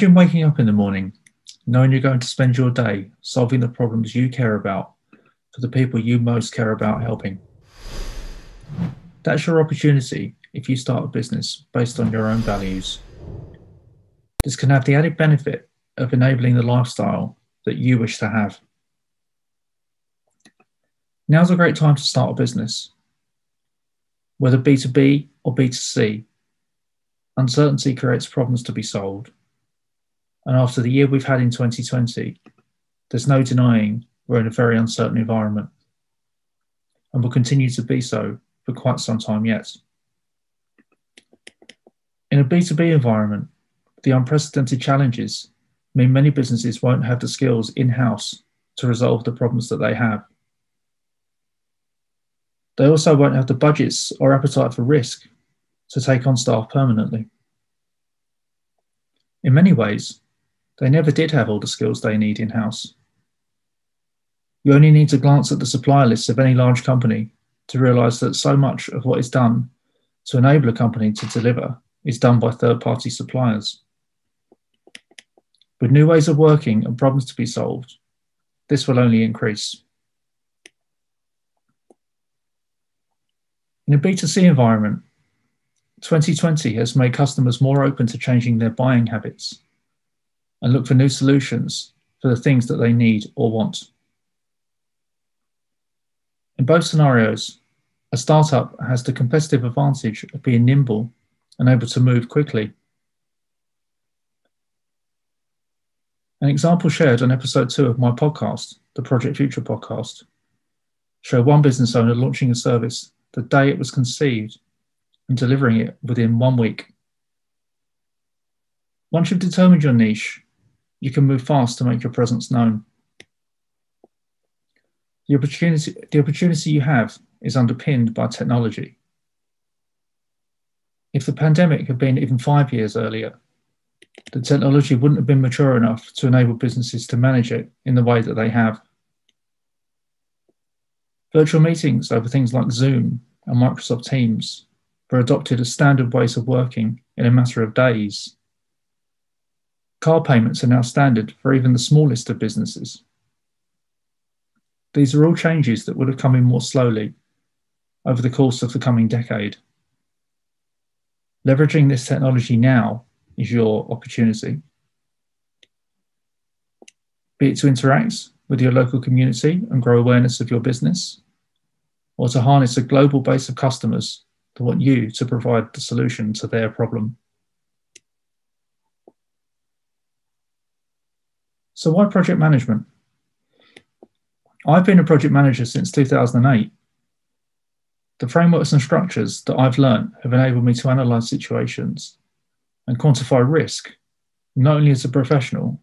Imagine waking up in the morning knowing you're going to spend your day solving the problems you care about for the people you most care about helping. That's your opportunity if you start a business based on your own values. This can have the added benefit of enabling the lifestyle that you wish to have. Now's a great time to start a business. Whether B2B or B2C, uncertainty creates problems to be solved. And after the year we've had in 2020, there's no denying we're in a very uncertain environment and will continue to be so for quite some time yet. In a B2B environment, the unprecedented challenges mean many businesses won't have the skills in house to resolve the problems that they have. They also won't have the budgets or appetite for risk to take on staff permanently. In many ways, they never did have all the skills they need in house. You only need to glance at the supplier lists of any large company to realize that so much of what is done to enable a company to deliver is done by third party suppliers. With new ways of working and problems to be solved, this will only increase. In a B2C environment, 2020 has made customers more open to changing their buying habits and look for new solutions for the things that they need or want. In both scenarios, a startup has the competitive advantage of being nimble and able to move quickly. An example shared on episode two of my podcast, the Project Future podcast, showed one business owner launching a service the day it was conceived and delivering it within one week. Once you've determined your niche, you can move fast to make your presence known. The opportunity, the opportunity you have is underpinned by technology. If the pandemic had been even five years earlier, the technology wouldn't have been mature enough to enable businesses to manage it in the way that they have. Virtual meetings over things like Zoom and Microsoft Teams were adopted as standard ways of working in a matter of days Car payments are now standard for even the smallest of businesses. These are all changes that would have come in more slowly over the course of the coming decade. Leveraging this technology now is your opportunity. Be it to interact with your local community and grow awareness of your business, or to harness a global base of customers that want you to provide the solution to their problem. So, why project management? I've been a project manager since 2008. The frameworks and structures that I've learned have enabled me to analyze situations and quantify risk, not only as a professional,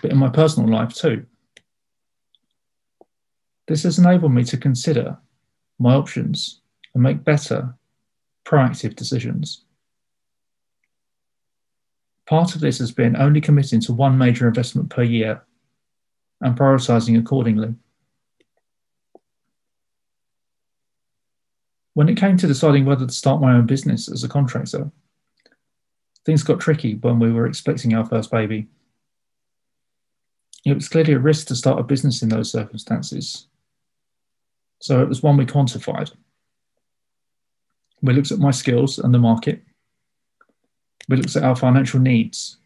but in my personal life too. This has enabled me to consider my options and make better, proactive decisions. Part of this has been only committing to one major investment per year and prioritizing accordingly. When it came to deciding whether to start my own business as a contractor, things got tricky when we were expecting our first baby. It was clearly a risk to start a business in those circumstances. So it was one we quantified. We looked at my skills and the market we looked at our financial needs.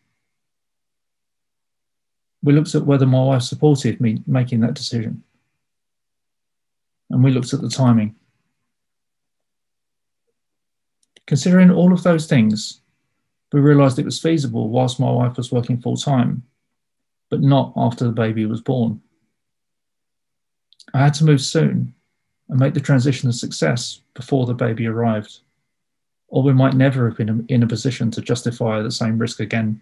We looked at whether my wife supported me making that decision. And we looked at the timing. Considering all of those things, we realised it was feasible whilst my wife was working full time, but not after the baby was born. I had to move soon and make the transition a success before the baby arrived or we might never have been in a position to justify the same risk again.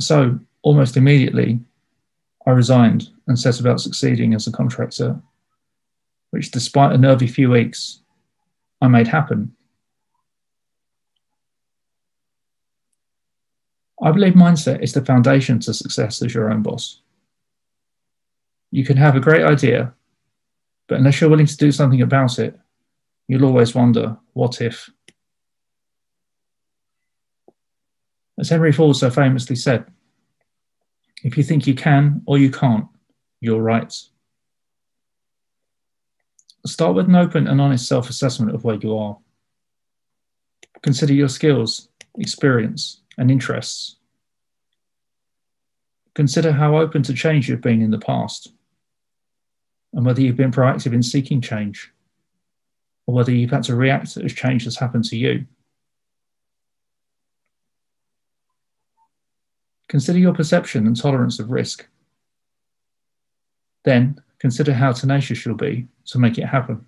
So, almost immediately, I resigned and set about succeeding as a contractor, which, despite a nervy few weeks, I made happen. I believe mindset is the foundation to success as your own boss. You can have a great idea, but unless you're willing to do something about it, you'll always wonder, what if? As Henry Ford so famously said, if you think you can or you can't, you're right. Start with an open and honest self assessment of where you are. Consider your skills, experience, and interests. Consider how open to change you've been in the past and whether you've been proactive in seeking change or whether you've had to react as change has happened to you. Consider your perception and tolerance of risk. Then consider how tenacious you'll be to make it happen.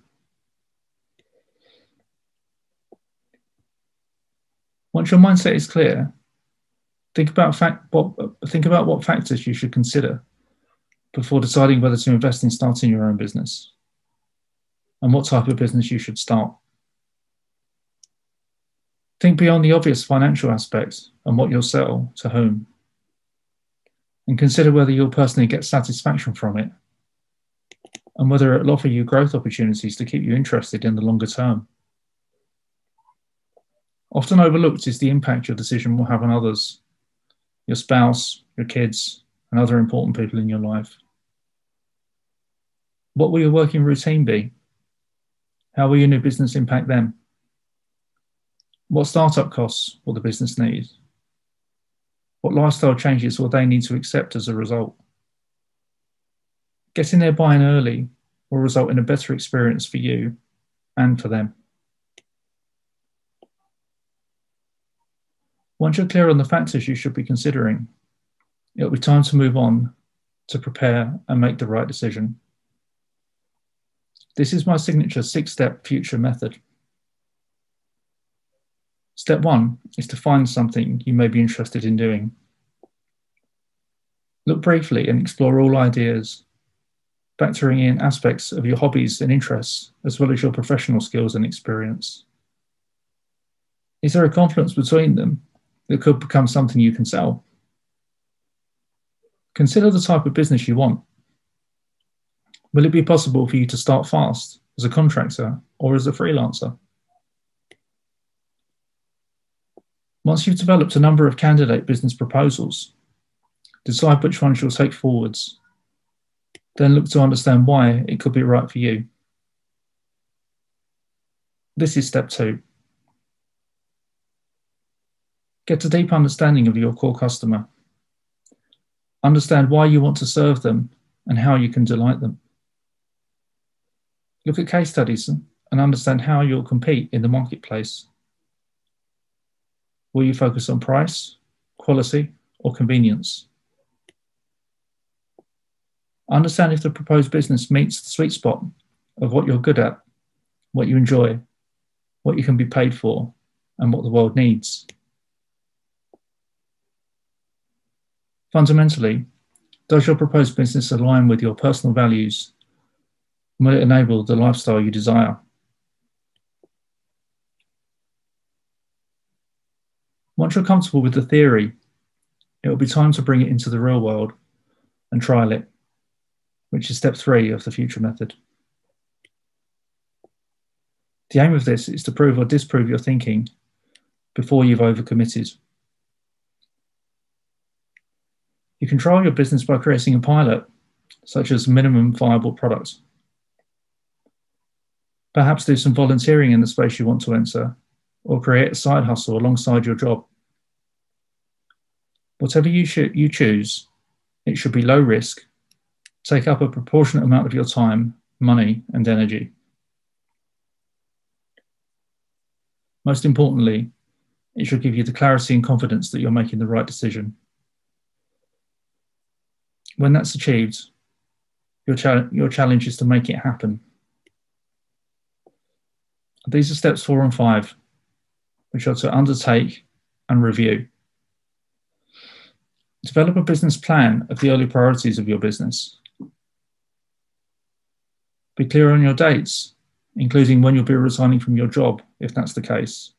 Once your mindset is clear, think about fact, what, think about what factors you should consider before deciding whether to invest in starting your own business and what type of business you should start. Think beyond the obvious financial aspects and what you'll sell to whom. And consider whether you'll personally get satisfaction from it and whether it'll offer you growth opportunities to keep you interested in the longer term. Often overlooked is the impact your decision will have on others, your spouse, your kids, and other important people in your life. What will your working routine be? How will your new business impact them? What startup costs will the business need? What lifestyle changes will they need to accept as a result? Getting their buy in early will result in a better experience for you and for them. Once you're clear on the factors you should be considering, it'll be time to move on to prepare and make the right decision. This is my signature six step future method. Step one is to find something you may be interested in doing. Look briefly and explore all ideas, factoring in aspects of your hobbies and interests, as well as your professional skills and experience. Is there a confluence between them that could become something you can sell? Consider the type of business you want. Will it be possible for you to start fast as a contractor or as a freelancer? Once you've developed a number of candidate business proposals, decide which ones you'll take forwards. Then look to understand why it could be right for you. This is step two. Get a deep understanding of your core customer. Understand why you want to serve them and how you can delight them. Look at case studies and understand how you'll compete in the marketplace. Will you focus on price, quality, or convenience? Understand if the proposed business meets the sweet spot of what you're good at, what you enjoy, what you can be paid for, and what the world needs. Fundamentally, does your proposed business align with your personal values will it enable the lifestyle you desire? Once you're comfortable with the theory, it will be time to bring it into the real world and trial it, which is step three of the future method. The aim of this is to prove or disprove your thinking before you've overcommitted. You control your business by creating a pilot, such as minimum viable product. Perhaps do some volunteering in the space you want to enter, or create a side hustle alongside your job. Whatever you, sh- you choose, it should be low risk, take up a proportionate amount of your time, money, and energy. Most importantly, it should give you the clarity and confidence that you're making the right decision. When that's achieved, your, cha- your challenge is to make it happen. These are steps four and five, which are to undertake and review. Develop a business plan of the early priorities of your business. Be clear on your dates, including when you'll be resigning from your job, if that's the case.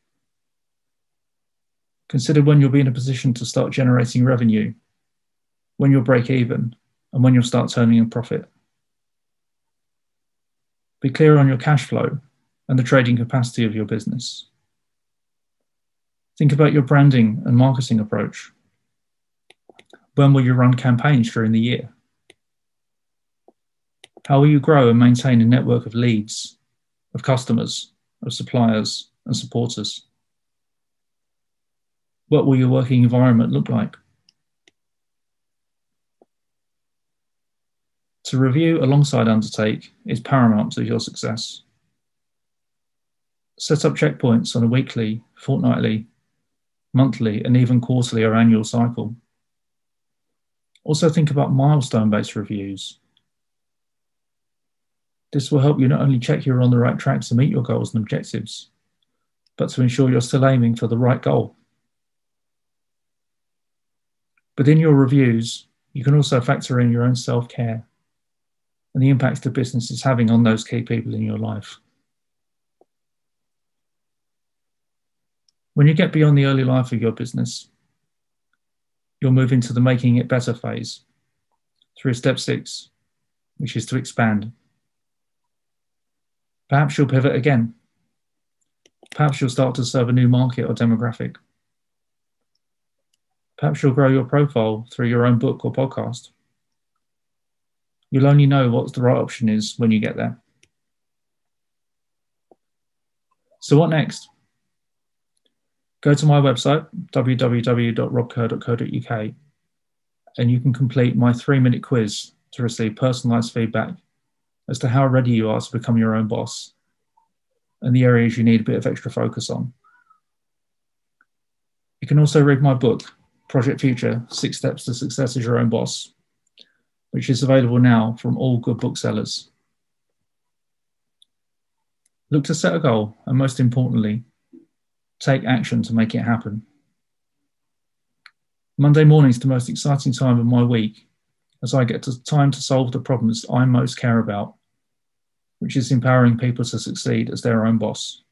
Consider when you'll be in a position to start generating revenue, when you'll break even, and when you'll start turning a profit. Be clear on your cash flow and the trading capacity of your business. Think about your branding and marketing approach. When will you run campaigns during the year? How will you grow and maintain a network of leads, of customers, of suppliers and supporters? What will your working environment look like? To review alongside undertake is paramount to your success. Set up checkpoints on a weekly, fortnightly, monthly, and even quarterly or annual cycle. Also, think about milestone based reviews. This will help you not only check you're on the right track to meet your goals and objectives, but to ensure you're still aiming for the right goal. But in your reviews, you can also factor in your own self care and the impact the business is having on those key people in your life. When you get beyond the early life of your business, you'll move into the making it better phase through step six, which is to expand. Perhaps you'll pivot again. Perhaps you'll start to serve a new market or demographic. Perhaps you'll grow your profile through your own book or podcast. You'll only know what the right option is when you get there. So, what next? Go to my website, www.robkerr.co.uk, and you can complete my three minute quiz to receive personalized feedback as to how ready you are to become your own boss and the areas you need a bit of extra focus on. You can also read my book, Project Future Six Steps to Success as Your Own Boss, which is available now from all good booksellers. Look to set a goal and, most importantly, take action to make it happen. Monday morning is the most exciting time of my week as I get to time to solve the problems I most care about, which is empowering people to succeed as their own boss.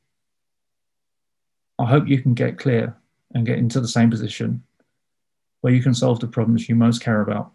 I hope you can get clear and get into the same position where you can solve the problems you most care about.